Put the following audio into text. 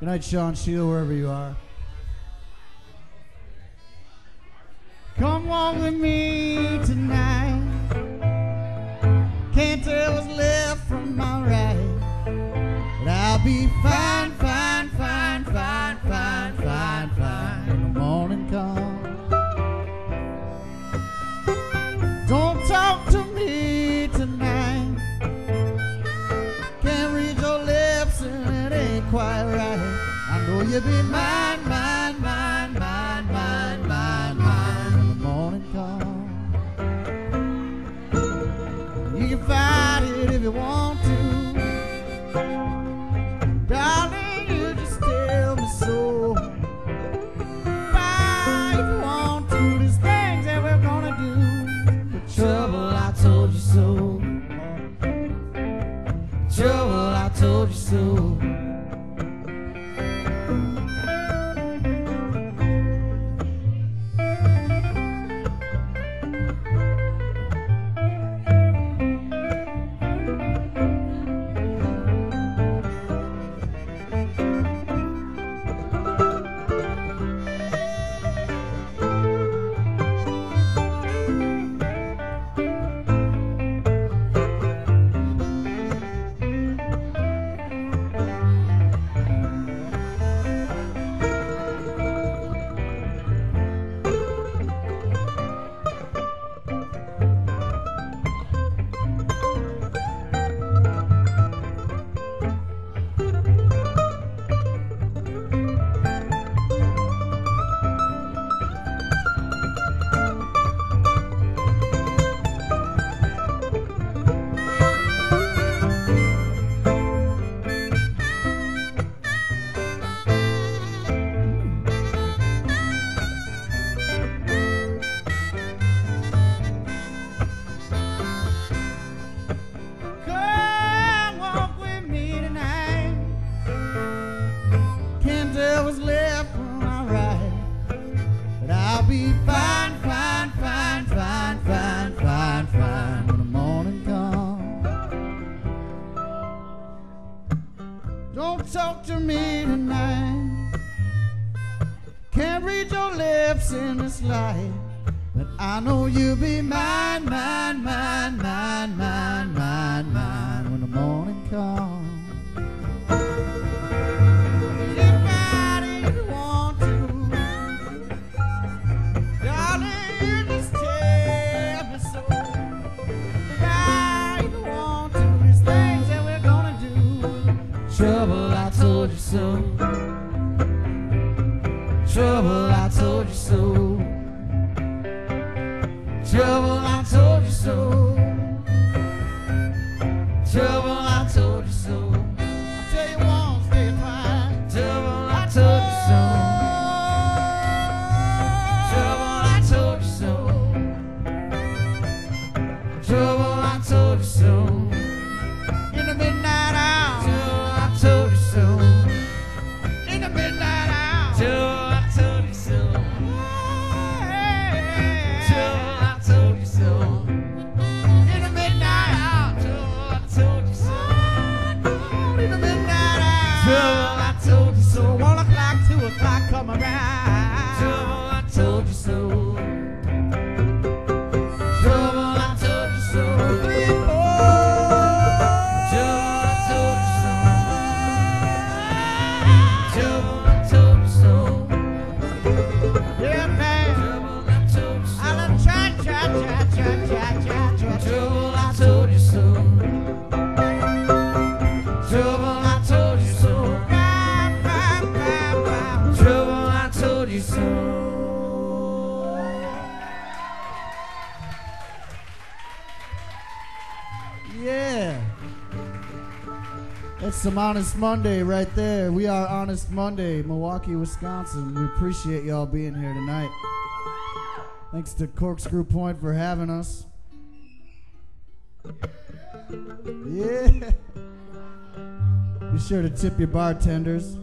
Good night, Sean Sheila, wherever you are. Come walk with me tonight. You'll be mine, mine, mine, mine, mine, mine, mine when the morning comes. You can fight it if you want to. Darling, you just tell me so. Fight if you want to. There's things that we're gonna do. But trouble, I told you so. Trouble, I told you so. Can't read your lips in this light. But I know you'll be mine, mine, mine, mine, mine, mine, mine when the morning comes. Trouble, I told you so. Trouble, I told you so. Trouble, I told you so. Trouble, midnight That's some Honest Monday right there. We are Honest Monday, Milwaukee, Wisconsin. We appreciate y'all being here tonight. Thanks to Corkscrew Pointe for having us. Yeah. Be sure to tip your bartenders.